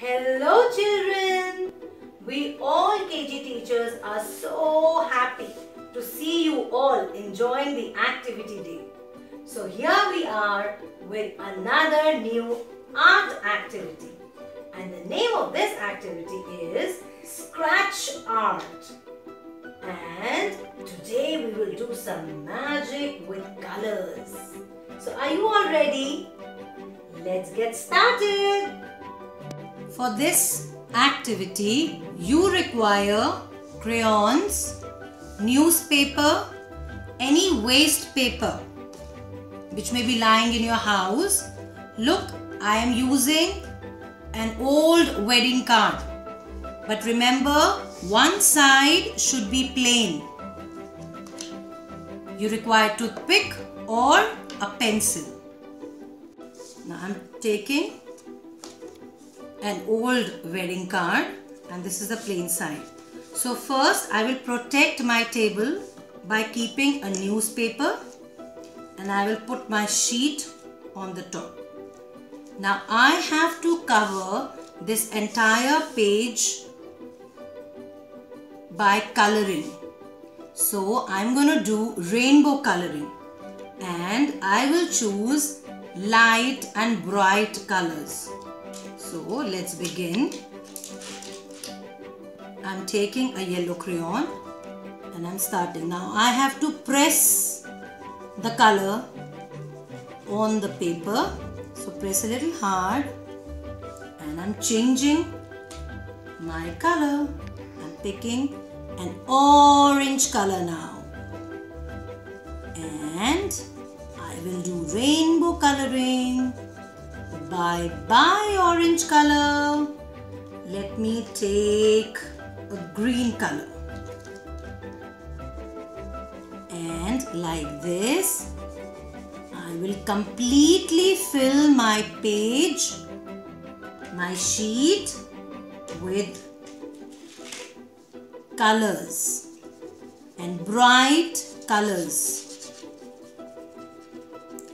Hello children! We all KG teachers are so happy to see you all enjoying the activity day. So here we are with another new art activity. And the name of this activity is Scratch Art. And today we will do some magic with colors. So are you all ready? Let's get started. For this activity, you require crayons, newspaper, any waste paper which may be lying in your house. Look, I am using an old wedding card. But remember, one side should be plain. You require toothpick or a pencil. Now I'm taking an old wedding card and this is the plain side. So first I will protect my table by keeping a newspaper and I will put my sheet on the top. Now I have to cover this entire page by coloring. So I'm going to do rainbow coloring and I will choose light and bright colors. So let's begin. I'm taking a yellow crayon and I'm starting. Now I have to press the color on the paper. So press a little hard and I'm changing my color. I'm picking an orange color now. And I will do rainbow coloring. Bye bye orange color. Let me take a green color. And like this, I will completely fill my page, my sheet with colors and bright colors.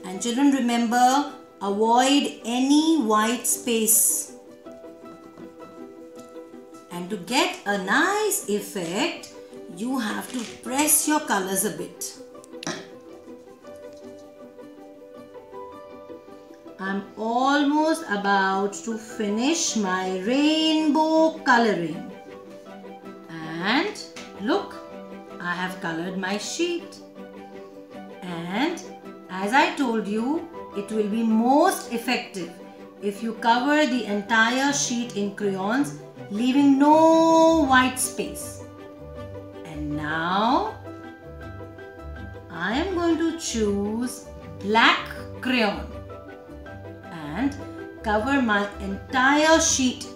And children remember avoid any white space. And to get a nice effect, you have to press your colors a bit. I'm almost about to finish my rainbow coloring. And look, I have colored my sheet. And as I told you, it will be most effective if you cover the entire sheet in crayons, leaving no white space. And now, I am going to choose black crayon and cover my entire sheet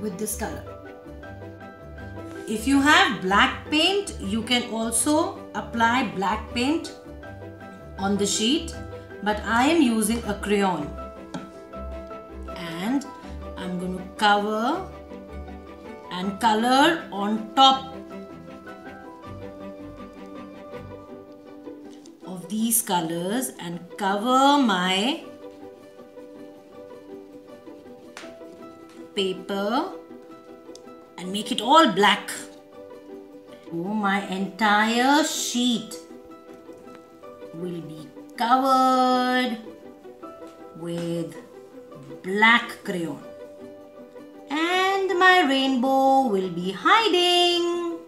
with this color. If you have black paint, you can also apply black paint on the sheet but I am using a crayon and I'm going to cover and color on top of these colors and cover my paper and make it all black. Oh, my entire sheet covered with black crayon and my rainbow will be hiding.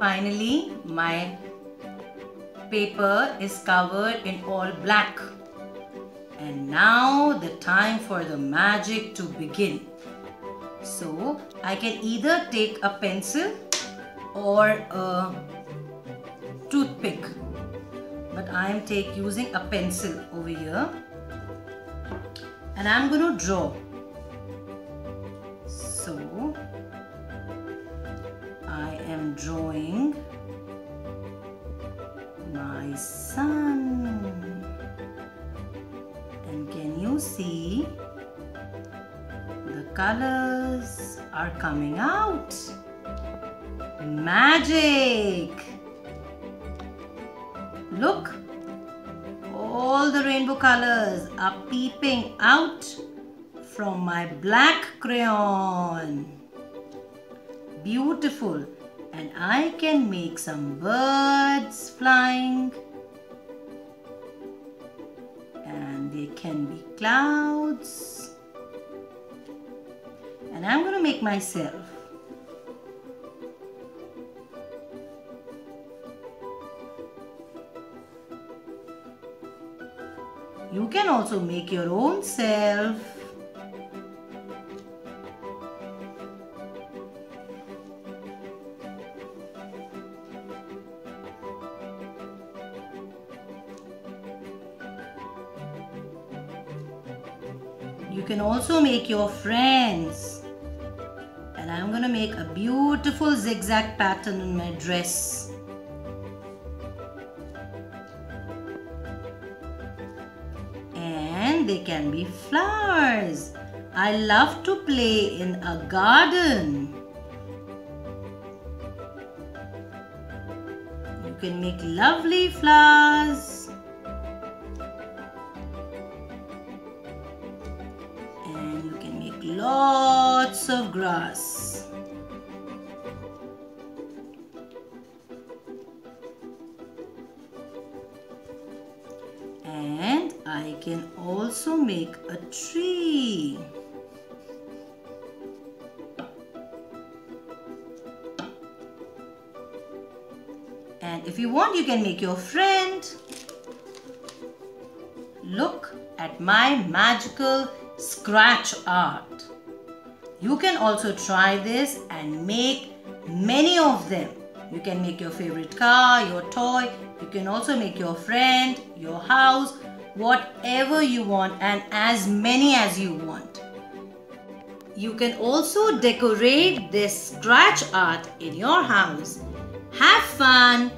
Finally, my paper is covered in all black. And now the time for the magic to begin. So I can either take a pencil or a toothpick but I am take using a pencil over here. And I'm going to draw. So I am drawing my sun and can you see the colors are coming out? Magic Look, all the rainbow colors are peeping out from my black crayon. Beautiful. And I can make some birds flying. And they can be clouds. And I'm going to make myself. You can also make your own self. You can also make your friends. And I'm going to make a beautiful zigzag pattern in my dress. They can be flowers. I love to play in a garden. You can make lovely flowers. And you can make lots of grass. I can also make a tree. And if you want, you can make your friend. Look at my magical scratch art. You can also try this and make many of them. You can make your favorite car, your toy. You can also make your friend, your house, whatever you want and as many as you want. You can also decorate this scratch art in your house. Have fun.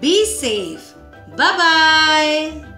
Be safe. Bye bye.